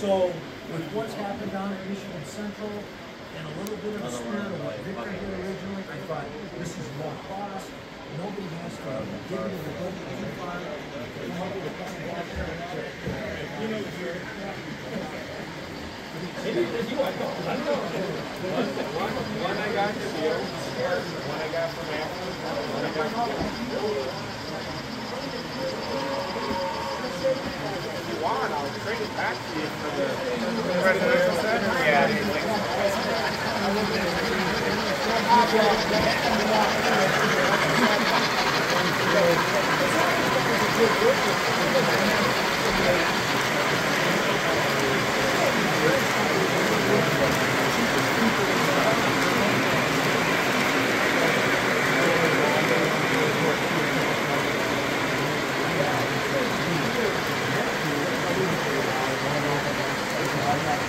So with what's happened down at Michigan Central and a little bit of the spirit of what Victor did originally, I thought this is low cost. Nobody has to give me the building any fund. Nobody to come back there and have it. You know. Maybe it was you, I know. I know. One, one, one I got from you, one I got from Apple, one I got from you want, I'll trade it back to you for the presidential. Yeah. Thank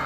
you.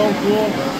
so cool.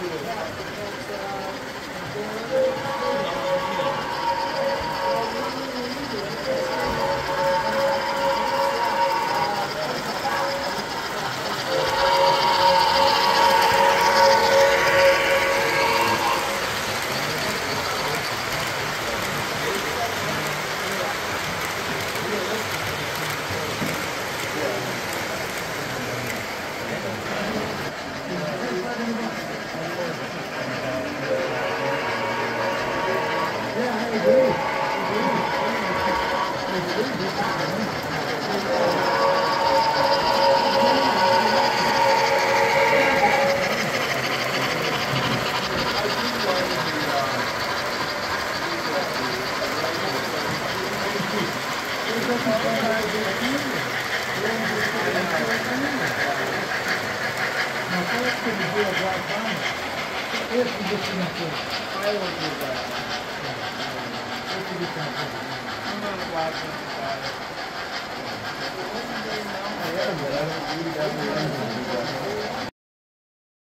Now, É tá? Esse documento, qual é o lugar? If you get them into I'm not a black guy. I am, but I don't read engine.